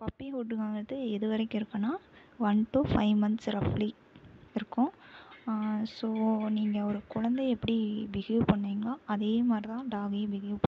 பப்பிஹுட்டுங்கிறது எது வரைக்கும் இருக்குன்னா ஒன் டு ஃபைவ் மந்த்ஸ் ரஃப்லி இருக்கும். ஸோ நீங்கள் ஒரு குழந்தைய எப்படி பிஹேவ் பண்ணுவீங்களோ அதே மாதிரி தான் டாகையும் பிஹேவ் பண்ணும்